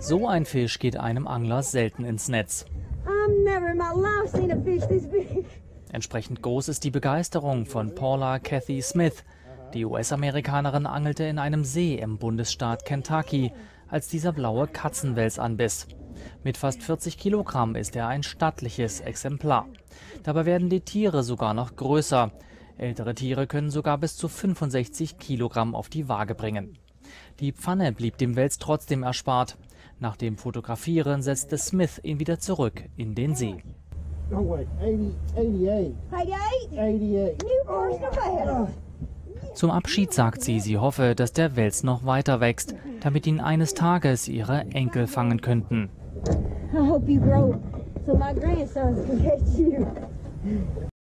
So ein Fisch geht einem Angler selten ins Netz. Entsprechend groß ist die Begeisterung von Paula Cathy Smith. Die US-Amerikanerin angelte in einem See im Bundesstaat Kentucky, als dieser blaue Katzenwels anbiss. Mit fast 40 Kilogramm ist er ein stattliches Exemplar. Dabei werden die Tiere sogar noch größer. Ältere Tiere können sogar bis zu 65 Kilogramm auf die Waage bringen. Die Pfanne blieb dem Wels trotzdem erspart. Nach dem Fotografieren setzte Smith ihn wieder zurück in den See. Zum Abschied sagt sie, sie hoffe, dass der Wels noch weiter wächst, damit ihn eines Tages ihre Enkel fangen könnten. I hope you grow so my grandsons can catch you.